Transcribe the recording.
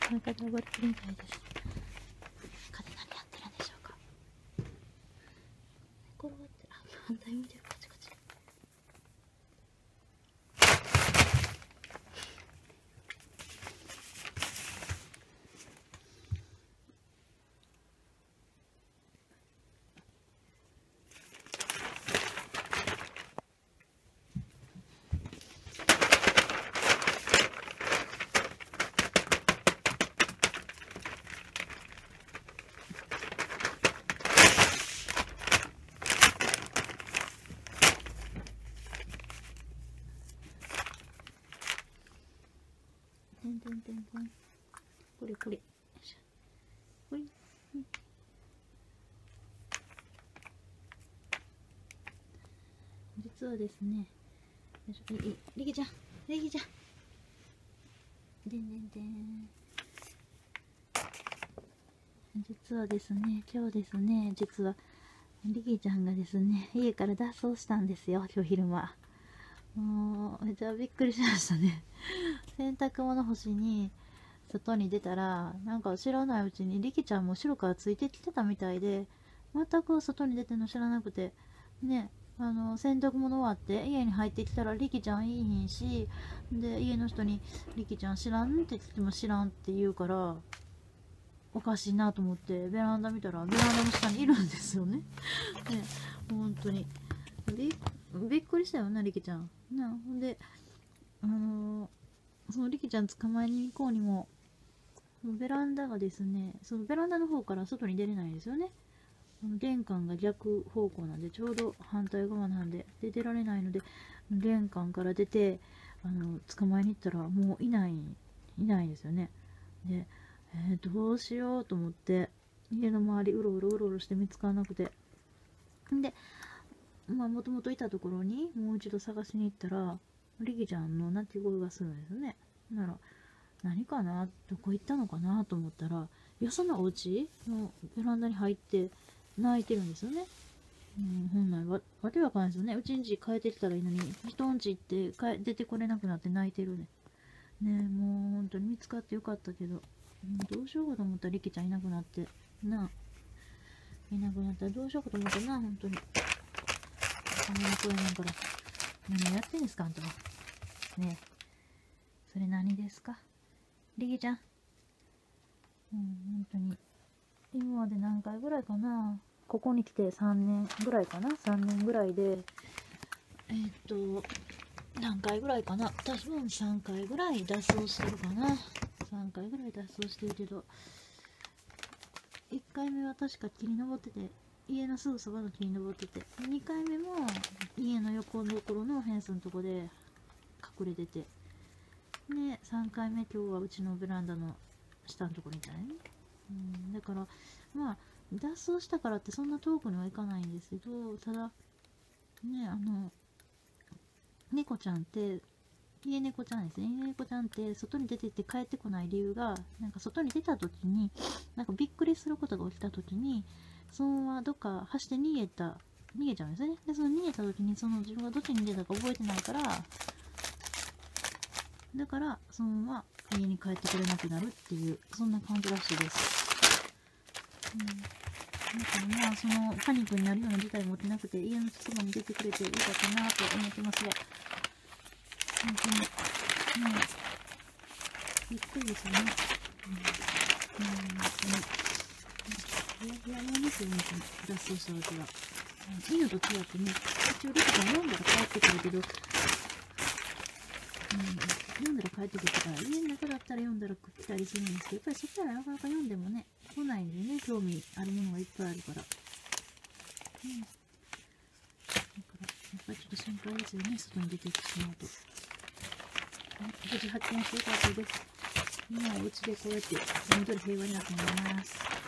田中登てるみたいです。風何やってるんでしょうか？ってあ反対見てる。かてんてんてんてんこれ。これ。よいしょこれ。うん実はですねよいしょいいリキちゃんリキちゃんでんでんでん実はですね今日ですね実はリキちゃんがですね家から脱走したんですよ今日昼間もうめちゃびっくりしましたね洗濯物干しに外に出たらなんか知らないうちにリキちゃんも後ろからついてきてたみたいで全く外に出てるの知らなくてねあの洗濯物終わって家に入ってきたらリキちゃんいいひんしで家の人に「リキちゃん知らん?」って言っても知らんって言うからおかしいなと思ってベランダ見たらベランダの下にいるんですよね。ね本当にびびっくりしたよなリキちゃん。なほんであのーそのリキちゃん捕まえに行こうにもベランダがですねそのベランダの方から外に出れないんですよね。玄関が逆方向なんでちょうど反対側なんでで出られないので玄関から出てあの捕まえに行ったらもういないいないですよね。で、えーどうしようと思って家の周りうろうろうろうろして見つからなくて。でまあもともといたところにもう一度探しに行ったらリキちゃんの鳴き声がするんですねなら何かな？どこ行ったのかな？と思ったらよそのお家のベランダに入って泣いてるんですよね。うん、本来わわけわかんないですよね。うちんち帰ってきたらいいのに、人んち行って帰出てこれなくなって泣いてるね。ねえ、もう本当に見つかってよかったけど、うどうしようかと思ったらリキちゃんいなくなって、なあ。いなくなったらどうしようかと思ったな、本当に。あんな声なんから。何やってんですか、あんたは。ね。それ何ですか？リキちゃん。うん、本当に。今まで何回ぐらいかな？ここに来て3年ぐらいかな？3年ぐらいで。えーっと、何回ぐらいかな？多分3回ぐらい脱走してるかな。3回ぐらい脱走してるけど。1回目は確か木に登ってて、家のすぐそばの木に登ってて、2回目も家の横のところのフェンスのとこで隠れてて、で、3回目今日はうちのベランダの下のところにいたね。うん、だから、まあ、脱走したからってそんな遠くには行かないんですけど、ただ、ね、あの、猫ちゃんって、家猫ちゃんですね。家猫ちゃんって外に出てって帰ってこない理由が、なんか外に出た時に、なんかびっくりすることが起きた時に、そのままどっか走って逃げた、逃げちゃうんですね。で、その逃げた時に、その自分がどっちに逃げたか覚えてないから、だから、そのまま家に帰ってくれなくなるっていう、そんな感じらしいです。うん。だからまあ、そのパニックになるような事態も起きなくて、家のそばに出てくれてよかったなと思ってますが、本当に、もう、びっくりですよね。うん。うん、本当に。いや、いや、やめてよ、本当に。脱走した時は。うん。犬と違ってね、一応リキちゃん。読ん。だら帰ってくるけど、読んだら帰ってくるから、家の中だったら読んだら来たりするんですけど、やっぱりそこからなかなか読んでもね、来ないんでね、興味あるものがいっぱいあるから。うん。だから、やっぱりちょっと心配ですよね、外に出て行ってしまうと。はい無事発見してよかったです。今お家でこうやって緑平和になっております。